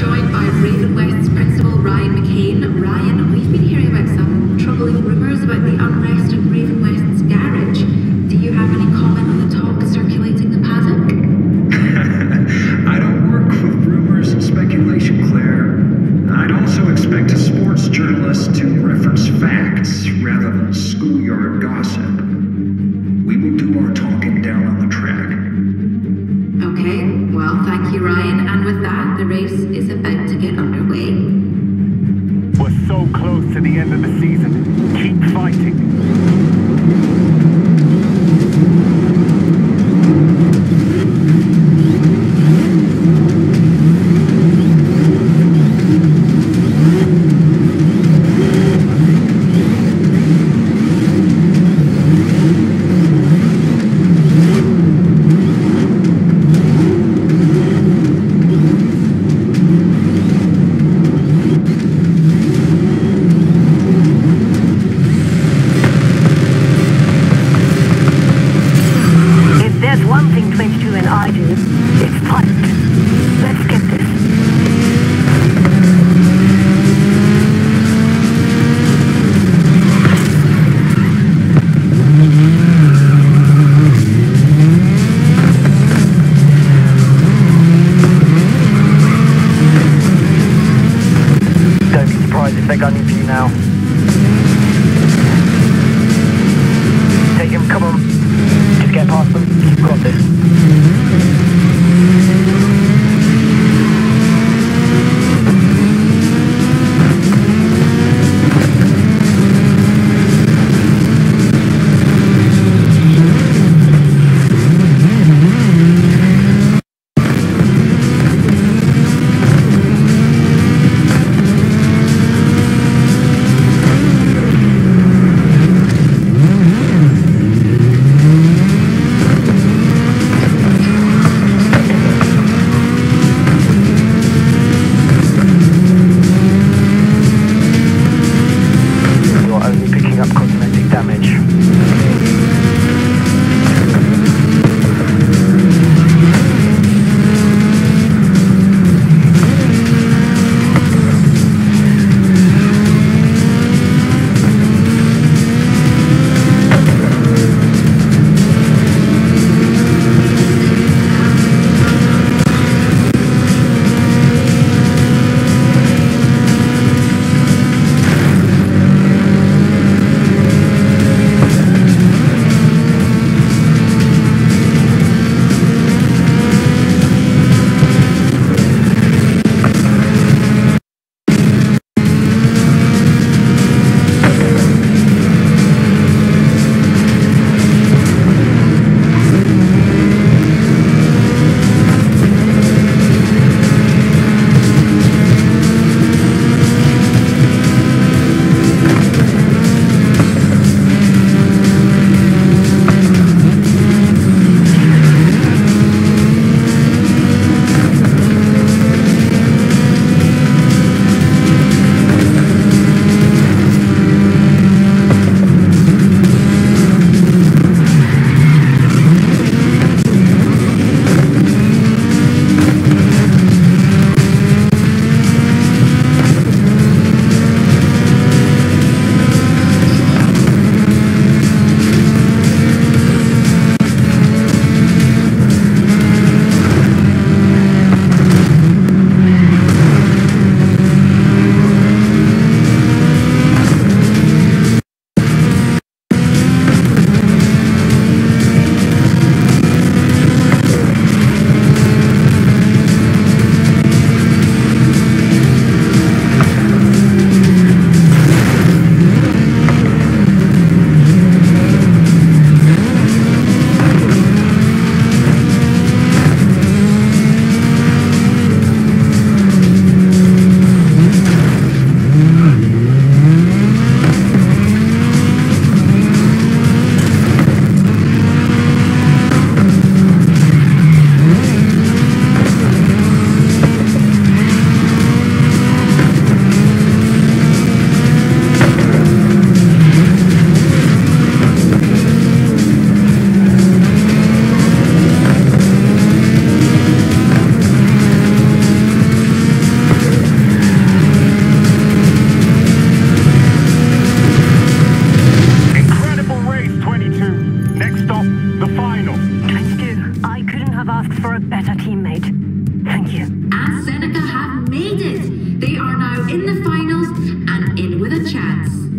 joined by Ravenwest's principal, Ryan McKane. Ryan, we've been hearing about some troubling rumours about the unrest at Ravenwest's garage. Do you have any comment on the talk circulating the paddock? I don't work with rumors and speculation, Claire. I'd also expect a sports journalist to reference facts rather than schoolyard gossip. Race is about to get underway. We're so close to the end of the season. Keep fighting. And I in the finals and in with a chance.